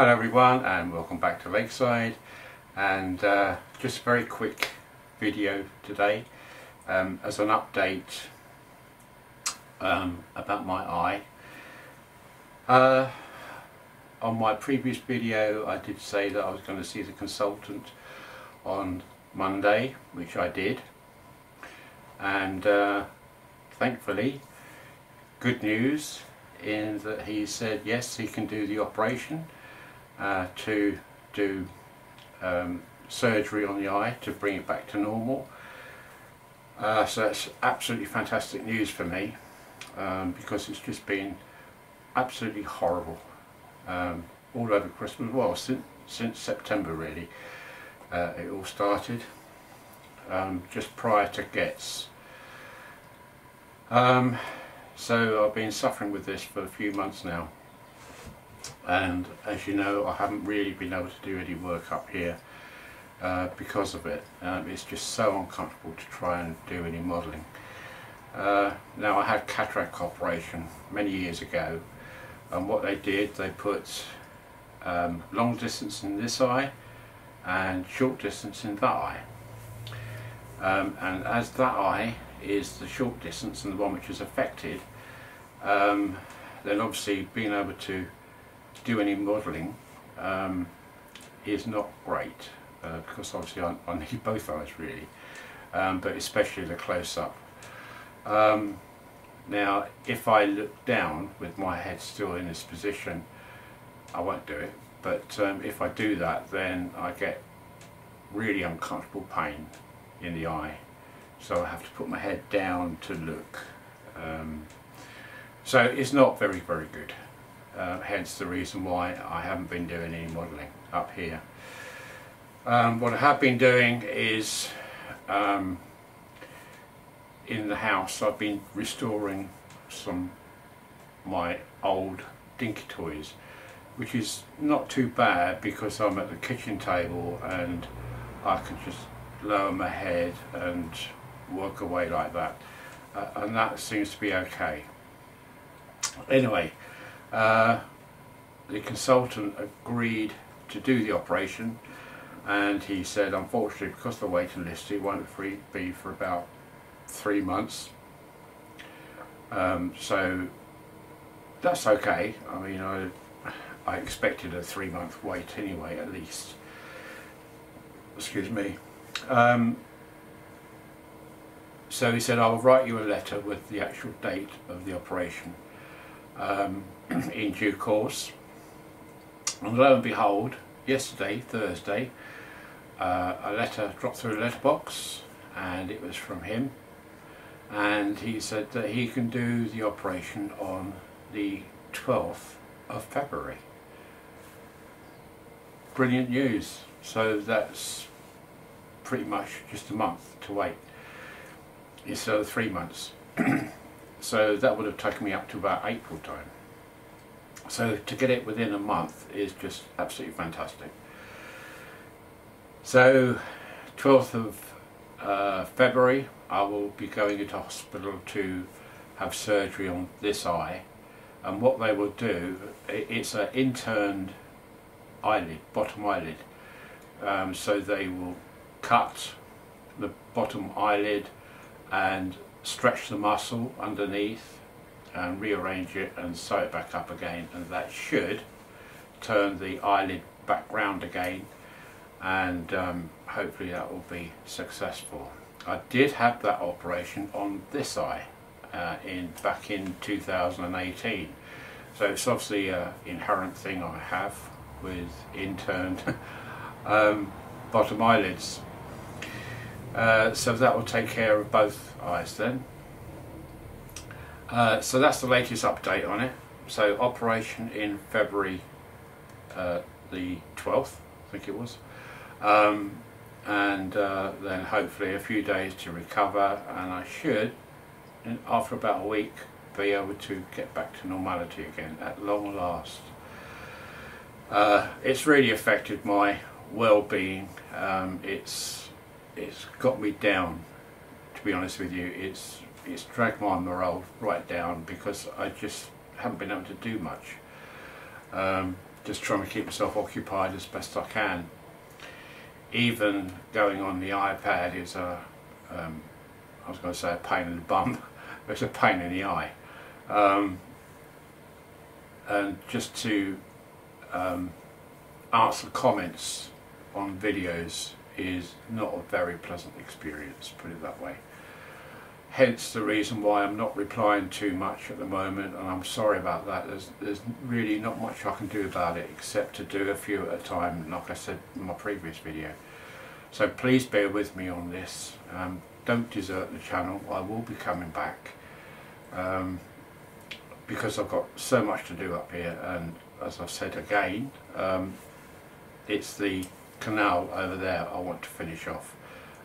Hello everyone and welcome back to Lakeside. And uh, just a very quick video today um, as an update um, about my eye. Uh, on my previous video I did say that I was going to see the consultant on Monday which I did. And uh, thankfully good news in that he said yes he can do the operation uh, to do um, surgery on the eye to bring it back to normal. Uh, so that's absolutely fantastic news for me um, because it's just been absolutely horrible um, all over Christmas well since, since September really uh, it all started um, just prior to Getz. Um, so I've been suffering with this for a few months now and as you know I haven't really been able to do any work up here uh, because of it. Um, it's just so uncomfortable to try and do any modelling. Uh, now I had cataract operation many years ago and what they did they put um, long distance in this eye and short distance in that eye um, and as that eye is the short distance and the one which is affected um, then obviously being able to do any modelling um, is not great uh, because obviously I, I, need both eyes really um, but especially the close-up. Um, now if I look down with my head still in this position I won't do it but um, if I do that then I get really uncomfortable pain in the eye. So I have to put my head down to look um, so it's not very very good uh, hence the reason why I haven't been doing any modelling up here. Um, what I have been doing is um, in the house I've been restoring some my old dinky toys which is not too bad because I'm at the kitchen table and I can just lower my head and work away like that. Uh, and that seems to be okay. Anyway uh, the consultant agreed to do the operation and he said unfortunately because of the waiting list he won't free, be for about three months. Um, so that's okay. I mean I, I expected a three month wait anyway at least. Excuse me. Um, so he said, I will write you a letter with the actual date of the operation um, in due course. And lo and behold, yesterday, Thursday, uh, a letter dropped through a letterbox and it was from him. And he said that he can do the operation on the 12th of February. Brilliant news. So that's pretty much just a month to wait instead of three months. so that would have taken me up to about April time. So to get it within a month is just absolutely fantastic. So 12th of uh, February I will be going into hospital to have surgery on this eye and what they will do it's an inturned eyelid, bottom eyelid um, so they will cut the bottom eyelid and stretch the muscle underneath and rearrange it and sew it back up again. And that should turn the eyelid back round again. And um, hopefully that will be successful. I did have that operation on this eye uh, in back in 2018 so it's obviously an inherent thing I have with inturned um, bottom eyelids uh, so that will take care of both eyes then. Uh, so that's the latest update on it. So operation in February uh, the 12th, I think it was. Um, and uh, then hopefully a few days to recover and I should, after about a week, be able to get back to normality again at long last. Uh, it's really affected my well-being. Um, it's it's got me down to be honest with you it's it's dragged my morale right down because I just haven't been able to do much um, just trying to keep myself occupied as best I can. Even going on the iPad is a, um, I was going to say a pain in the bum, it's a pain in the eye. Um, and just to um, answer comments on videos is not a very pleasant experience, put it that way. Hence the reason why I'm not replying too much at the moment and I'm sorry about that. There's, there's really not much I can do about it except to do a few at a time like I said in my previous video. So please bear with me on this. Um, don't desert the channel. I will be coming back um, because I've got so much to do up here and as I've said again um, it's the canal over there I want to finish off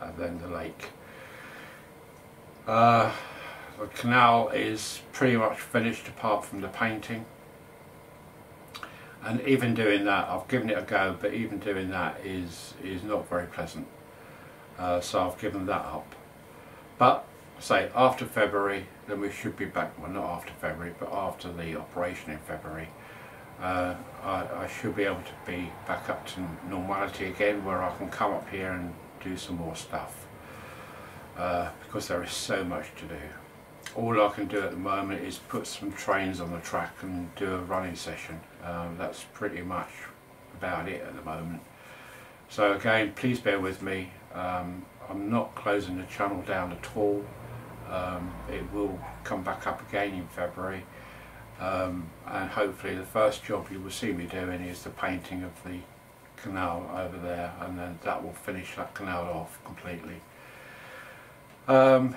and then the lake. Uh, the canal is pretty much finished apart from the painting. And even doing that I've given it a go but even doing that is is not very pleasant. Uh, so I've given that up. But say after February then we should be back. Well not after February but after the operation in February uh, I, I, should be able to be back up to normality again where I can come up here and do some more stuff uh, because there is so much to do. All I can do at the moment is put some trains on the track and do a running session. Um, that's pretty much about it at the moment. So again, please bear with me. Um, I'm not closing the channel down at all. Um, it will come back up again in February um, and hopefully the first job you will see me doing is the painting of the canal over there and then that will finish that canal off completely. Um,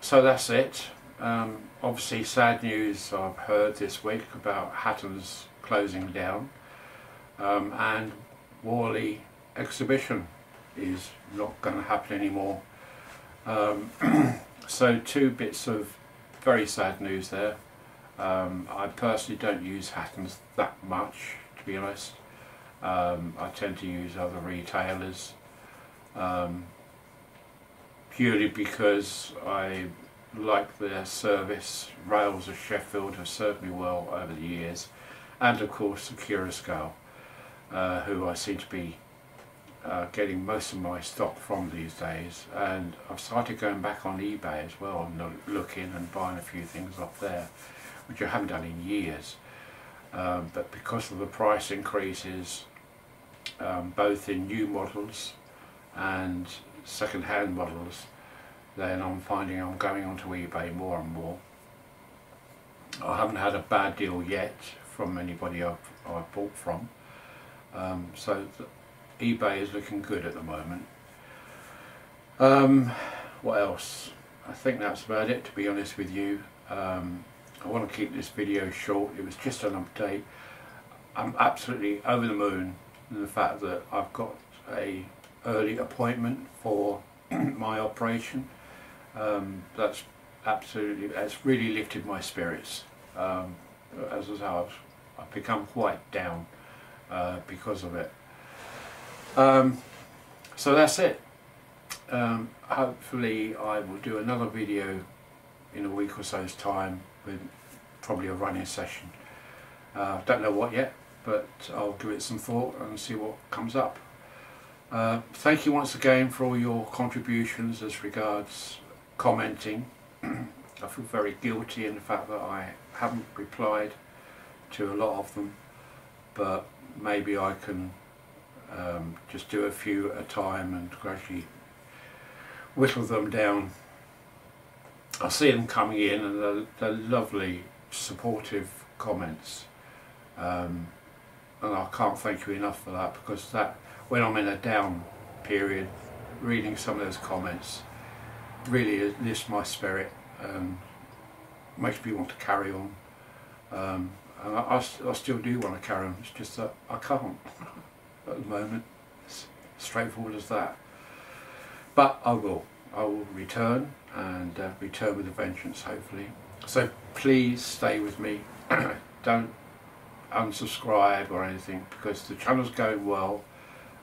so that's it. Um, obviously sad news I've heard this week about Hatton's closing down um, and Warley exhibition is not going to happen anymore. Um, so two bits of very sad news there. Um, I personally don't use Hattons that much, to be honest. Um, I tend to use other retailers um, purely because I like their service. Rails of Sheffield have served me well over the years and of course Accurascale uh, who I seem to be uh, getting most of my stock from these days and I've started going back on eBay as well and looking and buying a few things off there which I haven't done in years. Um, but because of the price increases, um, both in new models and second-hand models, then I'm finding I'm going onto eBay more and more. I haven't had a bad deal yet from anybody I've, I've bought from. Um, so eBay is looking good at the moment. Um, what else? I think that's about it to be honest with you. Um, I want to keep this video short. It was just an update. I'm absolutely over the moon in the fact that I've got a early appointment for my operation. Um, that's absolutely, that's really lifted my spirits. Um, as I say, I've, I've become quite down uh, because of it. Um, so that's it. Um, hopefully I will do another video in a week or so's time with probably a running session. Uh, don't know what yet, but I'll give it some thought and see what comes up. Uh, thank you once again for all your contributions as regards commenting. I feel very guilty in the fact that I haven't replied to a lot of them, but maybe I can um, just do a few at a time and gradually whittle them down I see them coming in and they're, they're lovely supportive comments. Um, and I can't thank you enough for that because that when I'm in a down period reading some of those comments really lifts my spirit and makes me want to carry on. Um, and I, I, I, still do want to carry on. It's just that I can't at the moment. It's straightforward as that. But I will I will return and uh, return with a vengeance hopefully. So please stay with me. Don't unsubscribe or anything because the channel's going well.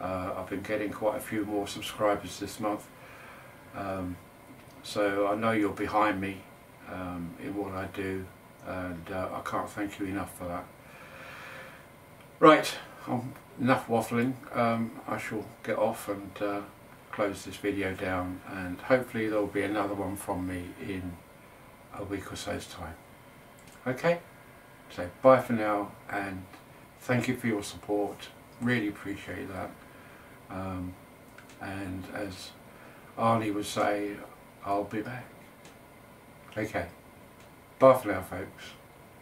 Uh, I've been getting quite a few more subscribers this month. Um, so I know you're behind me um, in what I do and uh, I can't thank you enough for that. Right, enough waffling. Um, I shall get off and uh, close this video down and hopefully there will be another one from me in a week or so's time. Okay, so bye for now and thank you for your support. Really appreciate that. Um, and as Arnie would say, I'll be back. Okay. Bye for now folks.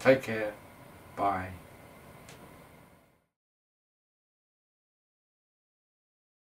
Take care. Bye.